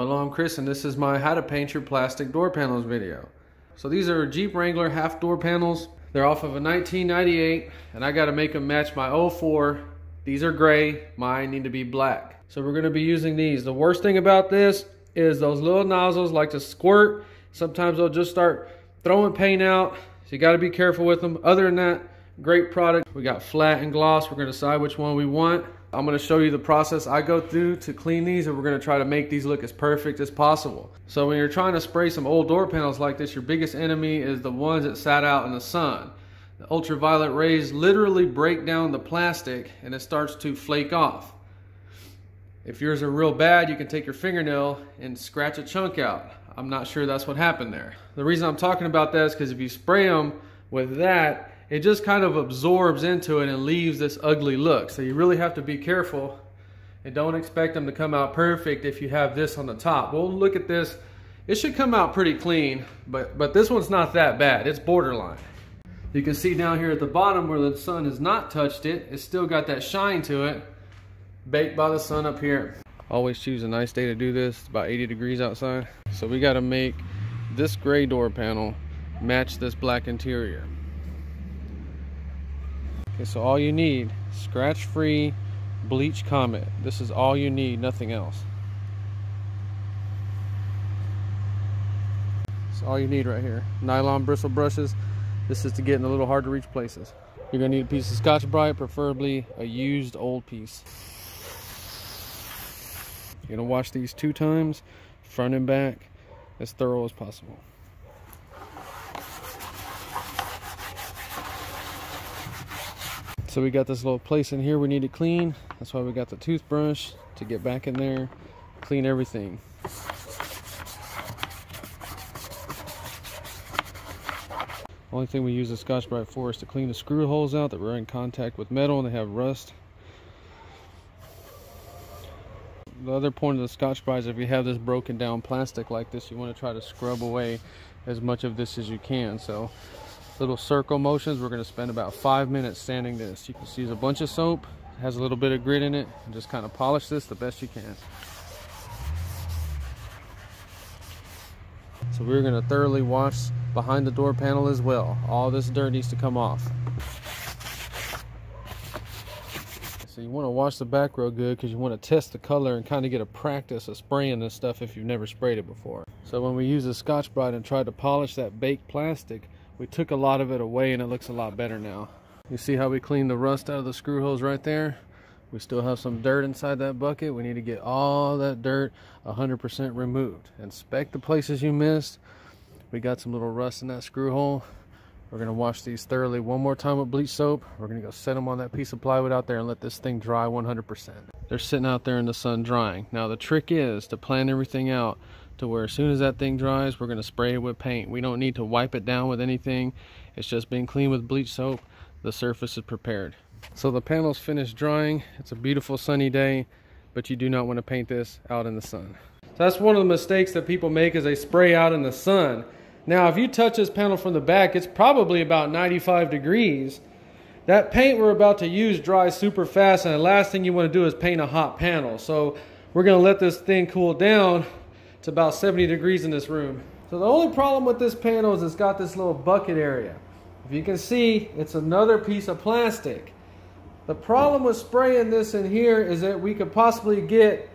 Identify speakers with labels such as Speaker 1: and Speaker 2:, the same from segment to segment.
Speaker 1: Hello, I'm Chris and this is my how to paint your plastic door panels video. So these are Jeep Wrangler half door panels. They're off of a 1998 and I got to make them match my 04. These are gray, mine need to be black. So we're going to be using these. The worst thing about this is those little nozzles like to squirt. Sometimes they'll just start throwing paint out. So you got to be careful with them. Other than that, great product. We got flat and gloss. We're going to decide which one we want. I'm gonna show you the process I go through to clean these and we're gonna try to make these look as perfect as possible. So when you're trying to spray some old door panels like this, your biggest enemy is the ones that sat out in the sun. The ultraviolet rays literally break down the plastic and it starts to flake off. If yours are real bad, you can take your fingernail and scratch a chunk out. I'm not sure that's what happened there. The reason I'm talking about that is because if you spray them with that, it just kind of absorbs into it and leaves this ugly look. So you really have to be careful and don't expect them to come out perfect if you have this on the top. We'll look at this. It should come out pretty clean, but, but this one's not that bad. It's borderline. You can see down here at the bottom where the sun has not touched it, it's still got that shine to it, baked by the sun up here. Always choose a nice day to do this. It's about 80 degrees outside. So we gotta make this gray door panel match this black interior. Okay, so all you need, scratch-free bleach Comet. This is all you need, nothing else. That's all you need right here. Nylon bristle brushes. This is to get in the little hard to reach places. You're gonna need a piece of Scotch-Brite, preferably a used old piece. You're gonna wash these two times, front and back, as thorough as possible. So we got this little place in here we need to clean. That's why we got the toothbrush to get back in there, clean everything. Only thing we use the Scotch-Brite for is to clean the screw holes out that were in contact with metal and they have rust. The other point of the Scotch-Brite is if you have this broken down plastic like this, you want to try to scrub away as much of this as you can. So little circle motions. We're going to spend about five minutes sanding this. You can see there's a bunch of soap, it has a little bit of grit in it, and just kind of polish this the best you can. So we're going to thoroughly wash behind the door panel as well. All this dirt needs to come off. So you want to wash the back real good because you want to test the color and kind of get a practice of spraying this stuff if you've never sprayed it before. So when we use the Scotch-Brite and try to polish that baked plastic, we took a lot of it away and it looks a lot better now. You see how we cleaned the rust out of the screw holes right there? We still have some dirt inside that bucket. We need to get all that dirt 100% removed. Inspect the places you missed. We got some little rust in that screw hole. We're gonna wash these thoroughly one more time with bleach soap. We're gonna go set them on that piece of plywood out there and let this thing dry 100%. They're sitting out there in the sun drying. Now the trick is to plan everything out to where as soon as that thing dries, we're gonna spray it with paint. We don't need to wipe it down with anything. It's just been cleaned with bleach soap. The surface is prepared. So the panel's finished drying. It's a beautiful sunny day, but you do not want to paint this out in the sun. So that's one of the mistakes that people make is they spray out in the sun. Now, if you touch this panel from the back, it's probably about 95 degrees. That paint we're about to use dries super fast, and the last thing you want to do is paint a hot panel. So we're going to let this thing cool down it's about 70 degrees in this room. So the only problem with this panel is it's got this little bucket area. If you can see, it's another piece of plastic. The problem with spraying this in here is that we could possibly get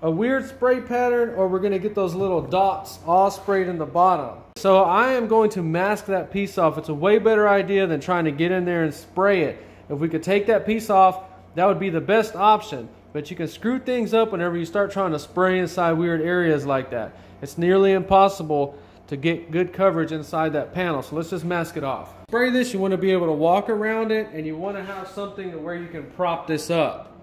Speaker 1: a weird spray pattern or we're gonna get those little dots all sprayed in the bottom. So I am going to mask that piece off. It's a way better idea than trying to get in there and spray it. If we could take that piece off, that would be the best option. But you can screw things up whenever you start trying to spray inside weird areas like that. It's nearly impossible to get good coverage inside that panel. So let's just mask it off. Spray this, you want to be able to walk around it and you want to have something to where you can prop this up.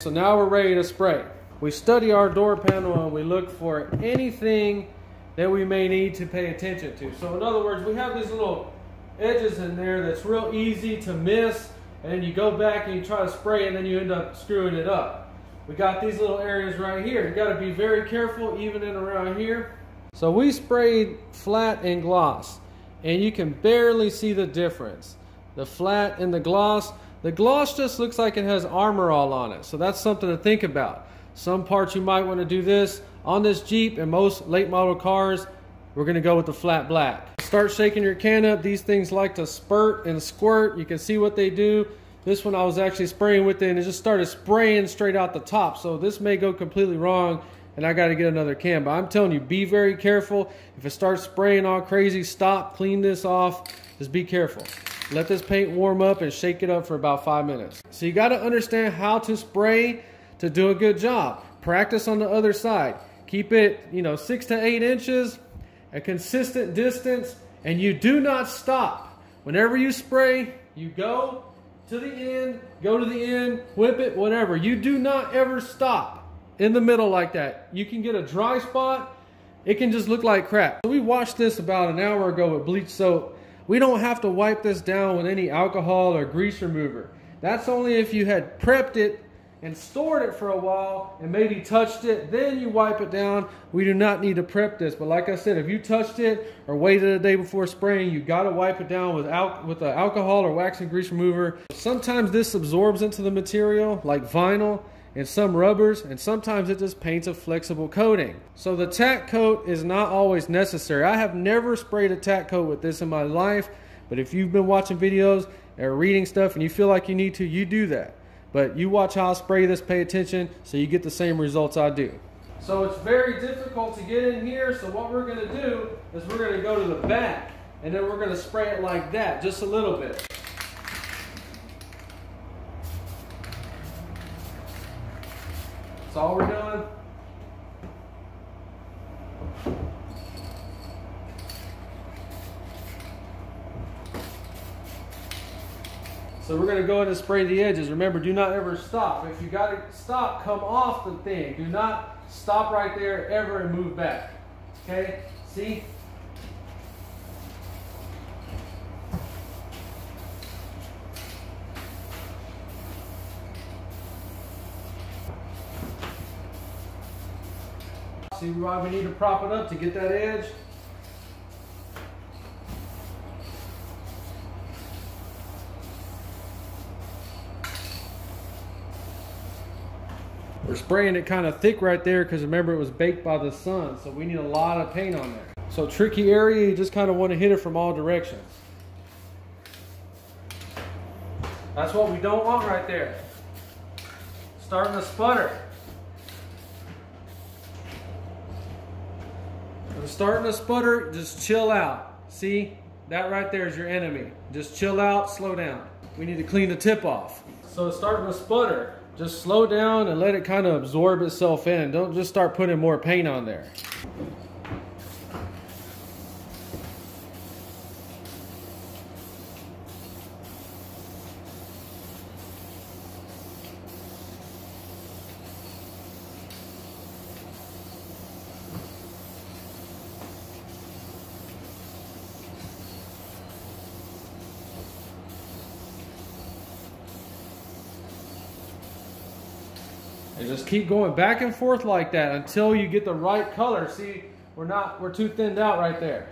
Speaker 1: So now we're ready to spray. We study our door panel and we look for anything that we may need to pay attention to. So in other words, we have these little edges in there that's real easy to miss and you go back and you try to spray and then you end up screwing it up we got these little areas right here. You got to be very careful even in around here. So we sprayed flat and gloss and you can barely see the difference. The flat and the gloss, the gloss just looks like it has armor all on it. So that's something to think about. Some parts you might want to do this. On this Jeep and most late model cars, we're gonna go with the flat black. Start shaking your can up. These things like to spurt and squirt. You can see what they do. This one I was actually spraying with it and it just started spraying straight out the top. So this may go completely wrong and I got to get another can. But I'm telling you, be very careful. If it starts spraying all crazy, stop, clean this off. Just be careful. Let this paint warm up and shake it up for about five minutes. So you got to understand how to spray to do a good job. Practice on the other side. Keep it, you know, six to eight inches, a consistent distance, and you do not stop. Whenever you spray, you go to the end, go to the end, whip it, whatever. You do not ever stop in the middle like that. You can get a dry spot, it can just look like crap. So We washed this about an hour ago with bleach soap. We don't have to wipe this down with any alcohol or grease remover. That's only if you had prepped it and stored it for a while and maybe touched it, then you wipe it down. We do not need to prep this. But like I said, if you touched it or waited a day before spraying, you got to wipe it down with, al with alcohol or wax and grease remover. Sometimes this absorbs into the material like vinyl and some rubbers, and sometimes it just paints a flexible coating. So the tack coat is not always necessary. I have never sprayed a tack coat with this in my life, but if you've been watching videos or reading stuff and you feel like you need to, you do that. But you watch how I spray this, pay attention, so you get the same results I do. So it's very difficult to get in here, so what we're gonna do is we're gonna go to the back, and then we're gonna spray it like that, just a little bit. That's all we're doing. So we're going to go in and spray the edges. Remember, do not ever stop. If you got to stop, come off the thing. Do not stop right there ever and move back. Okay? See? See why we need to prop it up to get that edge? Spraying it kind of thick right there because remember it was baked by the sun, so we need a lot of paint on there. So tricky area, you just kind of want to hit it from all directions. That's what we don't want right there. Starting to sputter. It's starting to sputter, just chill out. See, that right there is your enemy. Just chill out, slow down. We need to clean the tip off. So it's starting to sputter. Just slow down and let it kind of absorb itself in. Don't just start putting more paint on there. And just keep going back and forth like that until you get the right color. See, we're not, we're too thinned out right there.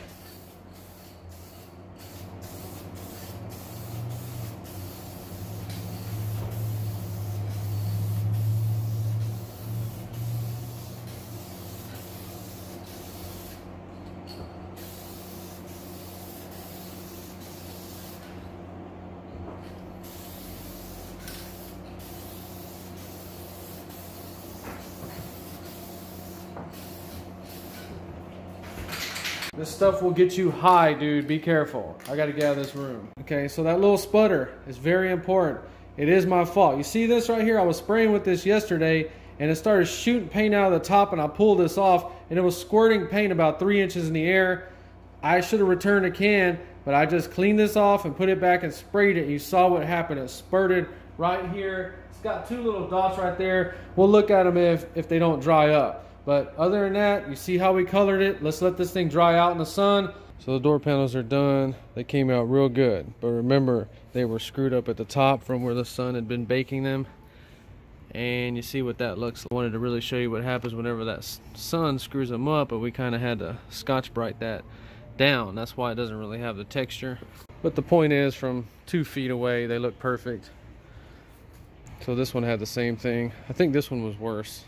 Speaker 1: This stuff will get you high, dude. Be careful. I got to get out of this room. Okay, so that little sputter is very important. It is my fault. You see this right here? I was spraying with this yesterday and it started shooting paint out of the top and I pulled this off and it was squirting paint about three inches in the air. I should have returned a can, but I just cleaned this off and put it back and sprayed it. You saw what happened. It spurted right here. It's got two little dots right there. We'll look at them if, if they don't dry up. But other than that, you see how we colored it. Let's let this thing dry out in the sun. So the door panels are done. They came out real good. But remember, they were screwed up at the top from where the sun had been baking them. And you see what that looks like. I wanted to really show you what happens whenever that sun screws them up, but we kind of had to Scotch-Brite that down. That's why it doesn't really have the texture. But the point is, from two feet away, they look perfect. So this one had the same thing. I think this one was worse.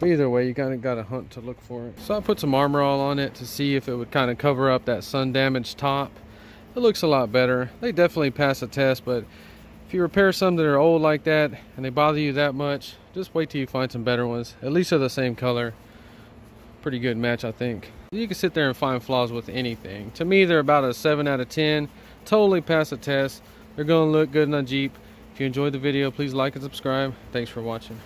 Speaker 1: But either way, you kind of got to hunt to look for it. So I put some armor all on it to see if it would kind of cover up that sun damaged top. It looks a lot better. They definitely pass the test, but if you repair some that are old like that and they bother you that much, just wait till you find some better ones. At least they're the same color. Pretty good match, I think. You can sit there and find flaws with anything. To me, they're about a 7 out of 10. Totally pass the test. They're going to look good in a Jeep. If you enjoyed the video, please like and subscribe. Thanks for watching.